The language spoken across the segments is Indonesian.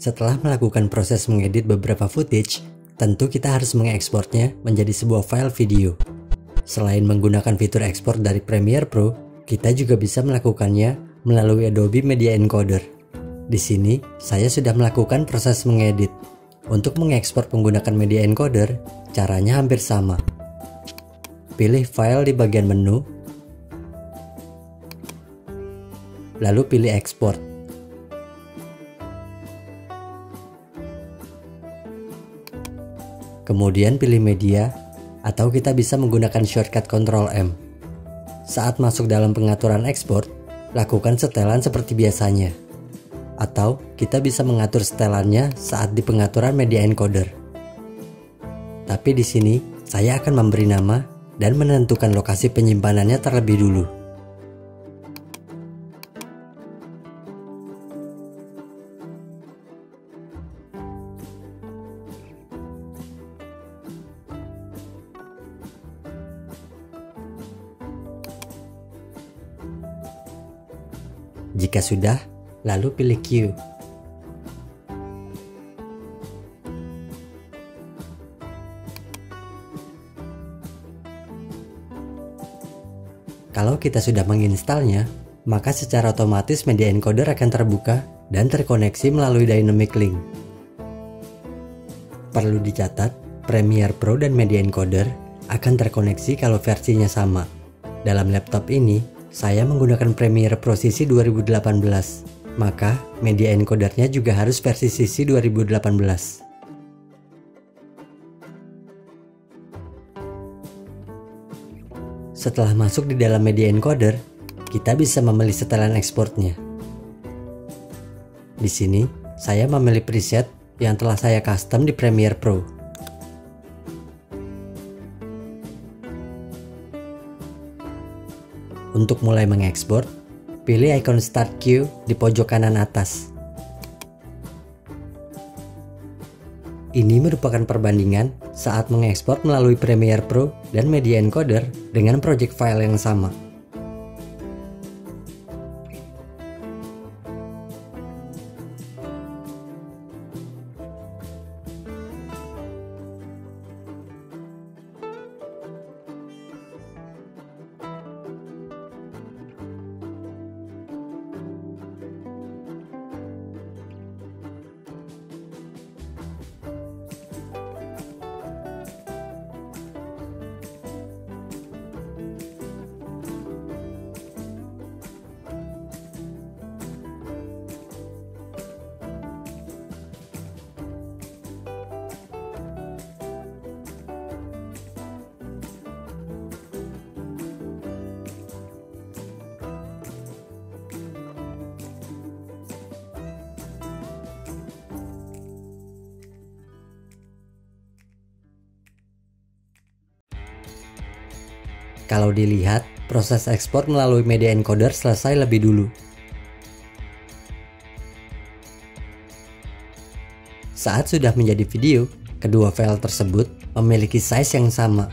Setelah melakukan proses mengedit beberapa footage, tentu kita harus mengekspornya menjadi sebuah file video. Selain menggunakan fitur ekspor dari Premiere Pro, kita juga bisa melakukannya melalui Adobe Media Encoder. Di sini, saya sudah melakukan proses mengedit. Untuk mengekspor menggunakan Media Encoder, caranya hampir sama. Pilih file di bagian menu, lalu pilih export. Kemudian pilih media atau kita bisa menggunakan shortcut Ctrl M. Saat masuk dalam pengaturan ekspor, lakukan setelan seperti biasanya. Atau kita bisa mengatur setelannya saat di pengaturan media encoder. Tapi di sini saya akan memberi nama dan menentukan lokasi penyimpanannya terlebih dulu. Jika sudah, lalu pilih Q. Kalau kita sudah menginstalnya, maka secara otomatis media encoder akan terbuka dan terkoneksi melalui dynamic link. Perlu dicatat, Premiere Pro dan media encoder akan terkoneksi kalau versinya sama. Dalam laptop ini, saya menggunakan Premiere Pro CC 2018, maka media encodernya juga harus versi CC 2018. Setelah masuk di dalam media encoder, kita bisa memilih setelan ekspornya. Di sini, saya memilih preset yang telah saya custom di Premiere Pro. Untuk mulai mengekspor, pilih icon Start Queue di pojok kanan atas. Ini merupakan perbandingan saat mengekspor melalui Premiere Pro dan Media Encoder dengan project file yang sama. Kalau dilihat, proses ekspor melalui media encoder selesai lebih dulu. Saat sudah menjadi video, kedua file tersebut memiliki size yang sama.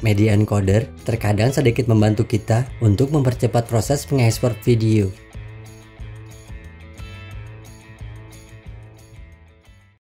Media encoder terkadang sedikit membantu kita untuk mempercepat proses mengekspor video.